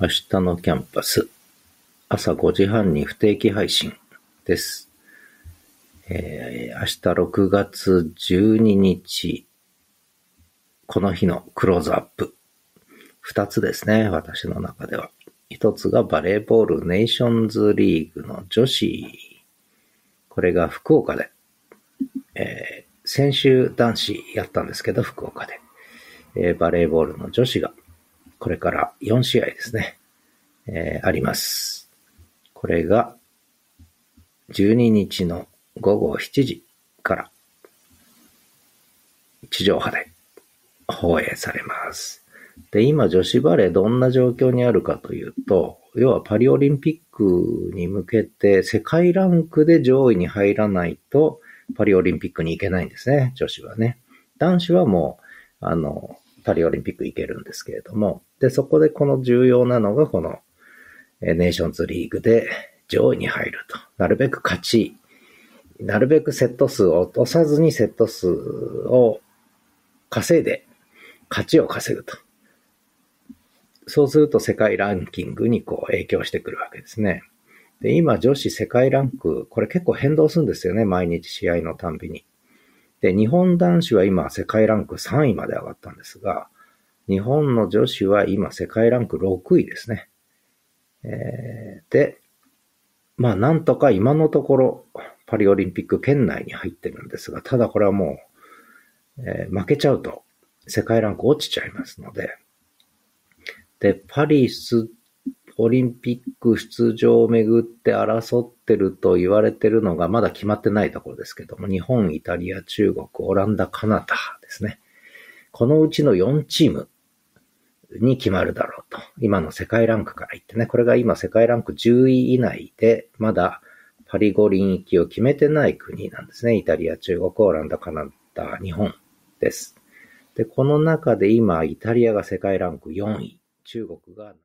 明日のキャンパス。朝5時半に不定期配信です。えー、明日6月12日、この日のクローズアップ。二つですね、私の中では。一つがバレーボールネーションズリーグの女子。これが福岡で、えー、先週男子やったんですけど、福岡で。えー、バレーボールの女子が、これから4試合ですね、えー、あります。これが、12日の午後7時から、地上波で放映されます。で、今女子バレーどんな状況にあるかというと、要はパリオリンピックに向けて世界ランクで上位に入らないとパリオリンピックに行けないんですね、女子はね。男子はもう、あの、パリオリンピック行けるんですけれども、で、そこでこの重要なのがこの、ネーションズリーグで上位に入ると。なるべく勝ち、なるべくセット数を落とさずにセット数を稼いで、勝ちを稼ぐと。そうすると世界ランキングにこう影響してくるわけですね。で、今女子世界ランク、これ結構変動するんですよね。毎日試合のたんびに。で、日本男子は今世界ランク3位まで上がったんですが、日本の女子は今世界ランク6位ですね。えー、で、まあなんとか今のところパリオリンピック圏内に入ってるんですが、ただこれはもう、えー、負けちゃうと世界ランク落ちちゃいますので、で、パリスオリンピック出場をめぐって争ってると言われてるのがまだ決まってないところですけども、日本、イタリア、中国、オランダ、カナダですね。このうちの4チームに決まるだろうと。今の世界ランクから言ってね、これが今世界ランク10位以内で、まだパリ五輪行きを決めてない国なんですね。イタリア、中国、オランダ、カナダ、日本です。で、この中で今、イタリアが世界ランク4位、中国が